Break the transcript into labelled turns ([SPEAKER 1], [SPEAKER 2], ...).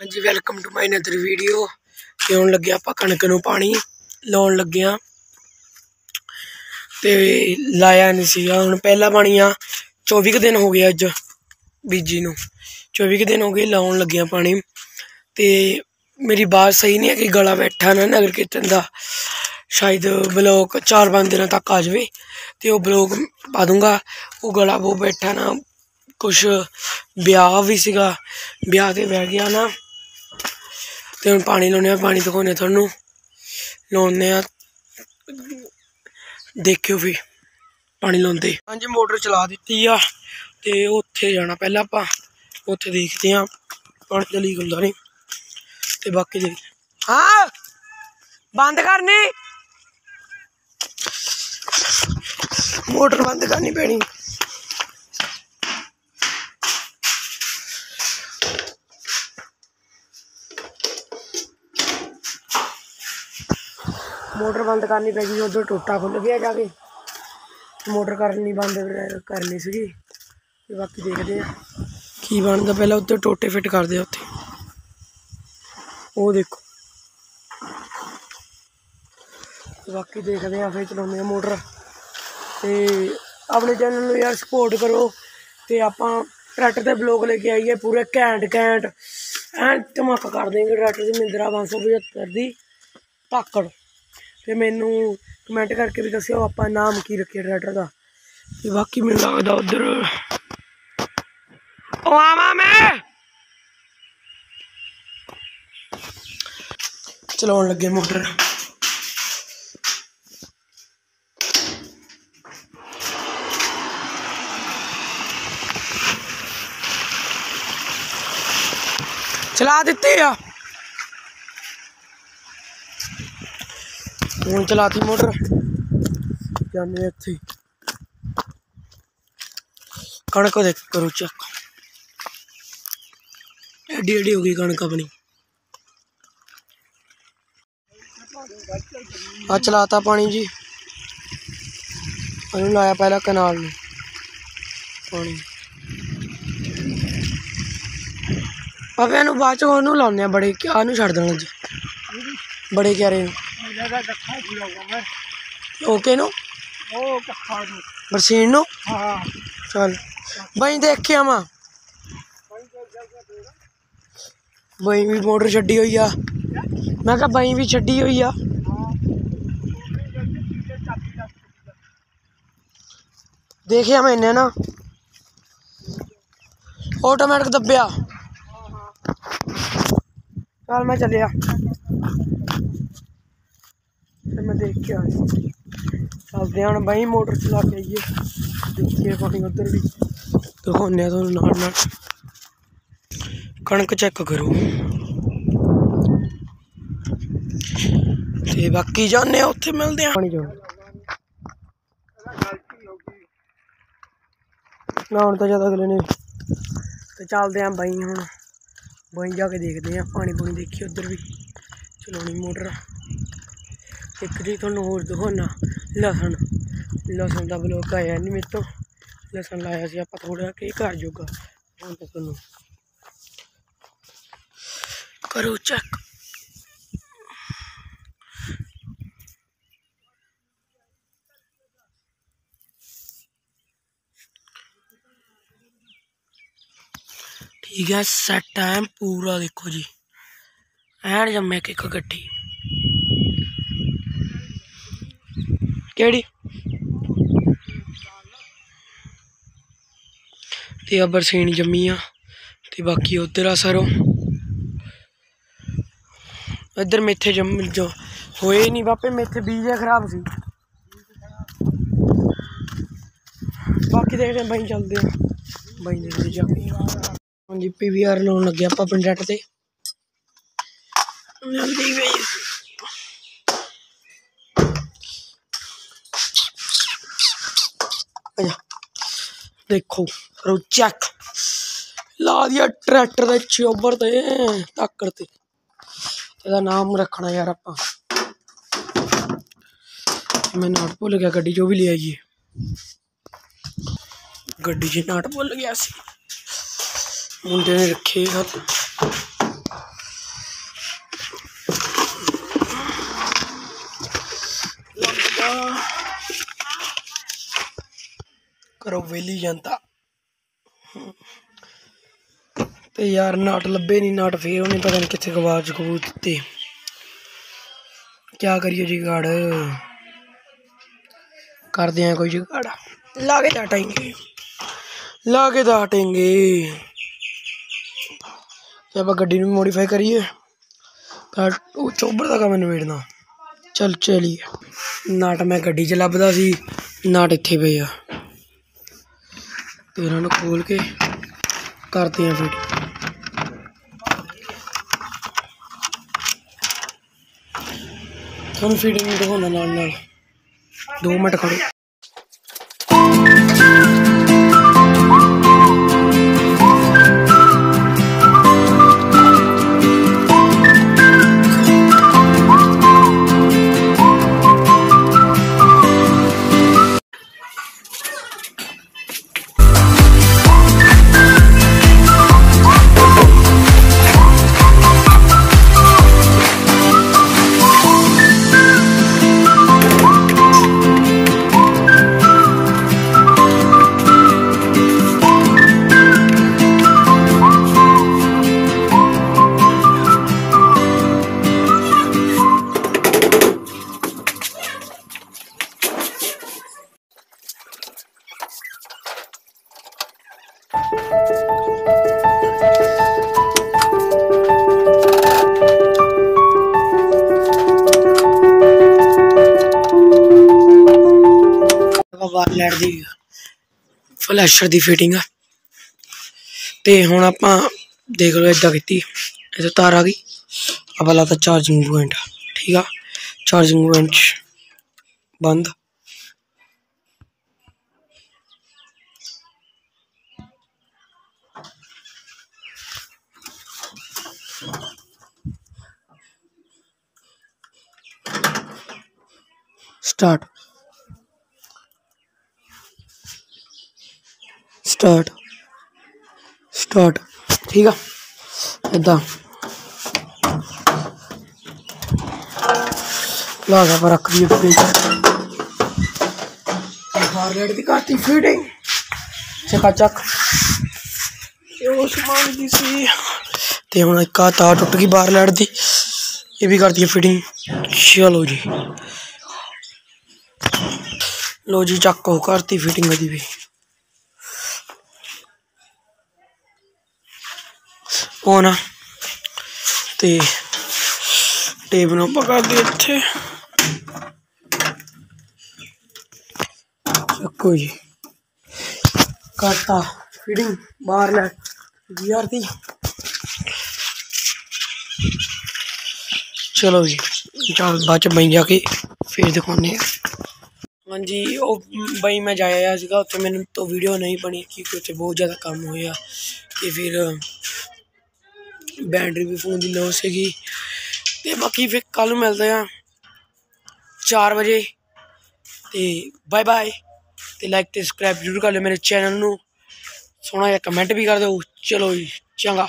[SPEAKER 1] ਹਾਂਜੀ welcome to my ਨਦਰ video ਤੇ ਹੁਣ ਲੱਗਿਆ ਆਪਾਂ ਕਣਕ ਨੂੰ ਪਾਣੀ, ਲਾਉਣ ਲੱਗਿਆ ਤੇ ਲਾਇਆ ਨਹੀਂ ਸੀਗਾ, ਹੁਣ ਪਹਿਲਾ ਪਾਣੀ ਆ 24 ਦਿਨ ਹੋ ਗਏ ਅੱਜ ਬੀਜੀ ਨੂੰ। 24 ਦਿਨ ਹੋ ਗਏ ਲਾਉਣ ਲੱਗਿਆ ਪਾਣੀ। ਤੇ ਮੇਰੀ ਬਾਤ ਸਹੀ ਨਹੀਂ ਹੈ ਕਿ ਗਲਾ ਬੈਠਾ ਨਾ ਨਗਰ ਕੀਰਤਨ ਦਾ। ਸ਼ਾਇਦ ਬਲੌਕ 4-5 ਦਿਨਾਂ ਤੱਕ ਆ ਜਾਵੇ, ਤੇ ਉਹ ਬਲੌਕ ਪਾ ਦੂੰਗਾ। ਉਹ ਗਲਾ ਉਹ ਬੈਠਾ ਨਾ, ਕੁਛ ਵਿਆਹ ਵੀ ਸੀਗਾ, ਵਿਆਹ ਤੇ ਬਹਿ ਗਿਆ ਨਾ। ਤੇ ਹੁਣ ਪਾਣੀ ਲਾਉਣੇ ਆ ਪਾਣੀ ਦਿਖਾਉਣੇ ਤੁਹਾਨੂੰ। ਲਾਉਣੇ ਆ ਦੇਖਿਓ ਵੀ ਪਾਣੀ ਲਾਉਂਦੇ। ਹਾਂਜੀ, ਮੋਟਰ ਚਲਾ ਦਿੱਤੀ ਆ ਤੇ ਉੱਥੇ ਜਾਣਾ ਪਹਿਲਾਂ ਆਪਾਂ। ਉੱਥੇ ਦੇਖਦੇ ਆ ਪਾਣੀ ਚਲੀ ਲੀਕ ਹੁੰਦਾ ਨਹੀਂ। ਤੇ ਬਾਕੀ ਦੇਖ। ਹਾਂ! ਬੰਦ ਕਰਨੀ! ਮੋਟਰ ਬੰਦ ਕਰਨੀ ਪੈਣੀ। ਮੋਟਰ ਬੰਦ ਕਰਨੀ ਪੈ ਗਈ ਉਧਰ ਟੋਟਾ ਖੁੱਲ ਗਿਆ ਜਾ ਕੇ। ਮੋਟਰ ਕਰਨੀ ਬੰਦ ਕਰਨੀ ਸੀਗੀ ਤੇ ਬਾਕੀ ਦੇਖਦੇ ਆ। ਕੀ ਬਣਦਾ ਪਹਿਲਾਂ ਉੱਤੇ ਟੋਟੇ ਫਿੱਟ ਕਰਦੇ ਆ ਉੱਥੇ। ਉਹ ਦੇਖੋ। ਬਾਕੀ ਦੇਖਦੇ ਆ ਫਿਰ ਚਲਾਉਂਦੇ ਆ ਮੋਟਰ। ਤੇ ਆਪਣੇ ਚੈਨਲ ਨੂੰ ਯਾਰ ਸਪੋਰਟ ਕਰੋ ਤੇ ਆਪਾਂ ਟਰੈਕਟਰ ਤੇ ਬਲੌਗ ਲੈ ਕੇ ਆਈਏ ਪੂਰੇ ਘੈਂਟ ਘੈਂਟ। ਐਂ ਧਮਾਕਾ ਕਰ ਦੇਂਗੇ ਟਰੈਕਟਰ ਦੀ ਮਹਿੰਦਰਾ 575 ਦੀ ਧਾਕੜ। ਤੇ ਮੈਨੂੰ ਕਮੈਂਟ ਕਰਕੇ ਵੀ ਦੱਸਿਓ ਆਪਾਂ ਨਾਮ ਕੀ ਰੱਖਿਆ ਟਰੈਕਟਰ ਦਾ। ਤੇ ਬਾਕੀ ਮੈਨੂੰ ਲੱਗਦਾ ਉਧਰ ਉਹ ਆਵਾਂ ਮੈਂ। ਚਲਾਉਣ ਲੱਗੇ ਮੋਟਰ। ਚਲਾ ਦਿੱਤੇ ਆ। यूँ चलाती मोटर। जाने इतनी कणक देख करो चेक। एडी एडी हो गई कणक अपनी। आ, चलाता पानी जी। अनु लाया पहला कनाल ने। पानी। पापे अनु बाद चो लाने बड़े, क्या छड़ देना जी बड़े
[SPEAKER 2] क्यारे ज़्यादा दखा
[SPEAKER 1] ओके नो?
[SPEAKER 2] बरसीन
[SPEAKER 1] नो चल। भाई देख के हम भाई भी मोटर छड़ी हुई मैं कहा भाई भी छी हुई आ। देखिया मैंने ना। ऑटोमेटिक दबया। चल मैं चलिया। ਤੇ ਮੈਂ ਦੇਖ ਕੇ ਚੱਲਦੇ ਹਾਂ ਬਾਈ ਮੋਟਰ ਚਲਾ ਕੇ ਆਈਏ। ਦੇਖੀਏ ਪਾਣੀ ਉਧਰ ਵੀ ਦਿਖਾਉਂਦੇ ਆ ਤੁਹਾਨੂੰ ਨਾਲ ਨਾਲ। ਕਣਕ ਚੈੱਕ ਕਰੋ। ਤੇ ਬਾਕੀ ਜਾਂਦੇ ਆ ਉੱਥੇ ਮਿਲਦੇ ਆ ਪਾਣੀ ਜੋ ਨਾ ਹੁਣ ਤਾਂ ਜ਼ਿਆਦਾ ਅਗਲੇ ਨੇ ਤੇ ਚੱਲਦੇ ਆ ਬਾਈ ਹੁਣ। ਬਾਈ ਜਾ ਕੇ ਦੇਖਦੇ ਆ ਪਾਣੀ ਪੂਣੀ ਦੇਖੀ ਉਧਰ ਵੀ। ਚਲਾਉਣੀ ਮੋਟਰ। ਇੱਕ ਜੀ ਤੁਹਾਨੂੰ ਹੋਰ ਦਿਖਾਉਣਾ ਲਸਣ ਲਸਣ ਦਾ ਬਲੋਕ ਆਇਆ ਨਹੀਂ ਮੇਰੇ ਤੋਂ ਲਸਣ ਲਾਇਆ ਸੀ ਆਪਾਂ ਥੋੜਾ ਕਿ ਘਰ ਜੋਗਾ ਹੁਣ ਤਾਂ ਤੁਹਾਨੂੰ ਕਰੋ ਚੈੱਕ ਠੀਕ ਹੈ ਸੈਟ ਹੈ ਪੂਰਾ ਦੇਖੋ ਜੀ ਐਨ ਜੰਮੇ ਕਿ ਇੱਕ ਕਿਹੜੀ? ਤੇ ਆ ਬਰਸੀਨ ਜੰਮੀ ਆ ਤੇ ਬਾਕੀ ਉਧਰ ਆ ਸਰੋਂ। ਇੱਧਰ ਮੇਥੇ ਜੰਮ ਜੋ ਹੋਏ ਨਹੀਂ ਬਾਪੇ, ਮੇਥੇ ਬੀਜ ਖਰਾਬ ਸੀ। ਬਾਕੀ ਦੇਖਦੇ ਬਾਈ ਚੱਲਦੇ ਆ। ਬਾਈ ਦੇਖਦੇ ਜਾ। ਹਾਂਜੀ ਪੀਵੀਆਰ ਲਾਉਣ ਲੱਗੇ ਆਪਾਂ ਪਿੰਡ ਤੇ। ਜਲਦੀ ਵੇ देखो, करो चेक ला दिया ट्रैक्टर दे चोबर ते धाकड़ नाम रखना यार अपा मैं नाट भुल गया, गड्डी जो भी ले आइए। गड्डी जी नाट भुल गया मुंडे ने रखे हथ। रवेली जनता ते यार नाट लब्भे नहीं नाट फिर उन्हें पता नहीं कितने गवाच गबूत दिते क्या करिए जुगाड़ कर दें कोई जुगाड़ लागे तो लागे तो आप गड्डी मोडीफाई करिए चोबर तक मैं नबेड़ना चल चलिए नाट मैं गड्डी च लभदा सी नाट इत्थे पे आ तो इन्होंने खोल के करते हैं फिट थोड़ा फिटिंग दिखाना दो मिनट खड़े ਬਾਅਦ ਲੈਟ ਦੀ ਫਲੈਸ਼ਰ ਦੀ ਫਿਟਿੰਗ ਆ ਤੇ ਹੁਣ ਆਪਾਂ ਦੇਖ ਲਓ ਇਦਾਂ ਕੀਤੀ ਇਹ ਤਾਰ ਆ ਗਈ ਆਪਾਂ ਲਾਤਾ ਚਾਰਜਿੰਗ ਪੁਆਇੰਟ ਠੀਕ ਆ ਚਾਰਜਿੰਗ ਪੁਆਇੰਟ ਬੰਦ start ਸਟਾਰਟ ਸਟਾਰਟ ਠੀਕ ਆ ਇਦਾਂ ਲਾਗਾ ਪਰ ਰੱਖ ਦਈਏ ਫ੍ਰਿਜ ਹਾਰਲੇਟ ਦੀ ਕਾਤੀ ਫੀਡਿੰਗ ਚੱਕਾ ਚੱਕ ਇਹ ਉਸ ਮਾਨ ਦੀ ਸੀ ਤੇ ਹੁਣ ਇੱਕ ਆ ਤਾਰ ਟੁੱਟ ਗਈ ਬਾਹਰ ਲੈਟ ਦੀ ਇਹ ਵੀ ਕਰਦੀ ਹੈ ਫਿਟਿੰਗ ਚਲੋ ਜੀ ਲੋ ਜੀ ਚੱਕ ਉਹ ਕਰਤੀ ਫਿਟਿੰਗ ਦੀ ਵੀ ਉਹ ਨਾ ਤੇ ਟੇਪ ਨੂੰ ਪਕੜ ਦੇ ਇੱਥੇ ਚੱਕੋ ਜੀ ਕਰਤਾ ਫਿਟਿੰਗ ਬਾਹਰ ਲੈ ਯਾਰ ਦੀ ਚਲੋ ਜੀ ਚੱਲ ਬਾਅਦ ਚ ਬਈ ਜਾ ਕੇ ਫੇਰ ਦਿਖਾਉਂਦੇ ਆ ਹਾਂਜੀ ਉਹ ਬਈ ਮੈਂ ਜਾਇਆ ਸੀਗਾ ਉੱਥੇ ਮੈਨੂੰ ਤੋਂ ਵੀਡੀਓ ਨਹੀਂ ਬਣੀ ਕਿਉਂਕਿ ਉੱਥੇ ਬਹੁਤ ਜ਼ਿਆਦਾ ਕੰਮ ਹੋਇਆ ਤੇ ਫਿਰ ਬੈਟਰੀ ਵੀ ਫੋਨ ਦੀ ਲੋ ਸੀਗੀ। ਤੇ ਬਾਕੀ ਫਿਰ ਕੱਲ ਨੂੰ ਮਿਲਦੇ ਆ 4 ਵਜੇ। ਤੇ ਬਾਏ ਬਾਏ ਤੇ ਲਾਈਕ ਤੇ ਸਬਸਕ੍ਰਾਈਬ ਜ਼ਰੂਰ ਕਰ ਲਿਓ ਮੇਰੇ ਚੈਨਲ ਨੂੰ। ਸੋਹਣਾ ਜਿਹਾ ਕਮੈਂਟ ਵੀ ਕਰ ਦਿਓ। ਚਲੋ ਜੀ, ਚੰਗਾ।